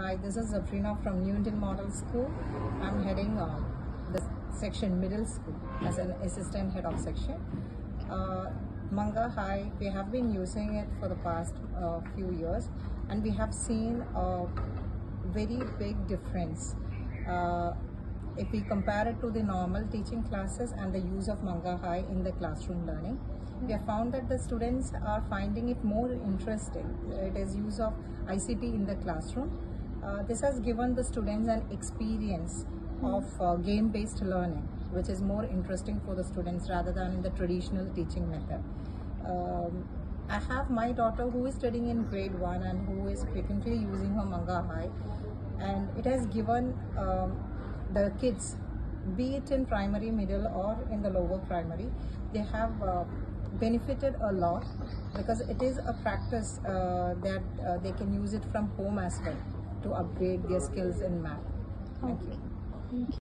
Hi, this is Zabreena from New Indian Model School. I'm heading uh, the section middle school as an assistant head of section. Uh, Mangahigh, we have been using it for the past uh, few years and we have seen a very big difference. Uh, if we compare it to the normal teaching classes and the use of Mangahigh in the classroom learning, we have found that the students are finding it more interesting. It is use of ICT in the classroom. Uh, this has given the students an experience of uh, game-based learning, which is more interesting for the students rather than in the traditional teaching method. Um, I have my daughter who is studying in grade one and who is frequently using her Mangahigh, and it has given um, the kids, be it in primary, middle, or in the lower primary, they have uh, benefited a lot because it is a practice uh, that uh, they can use it from home as well to upgrade their skills in math. Thank you.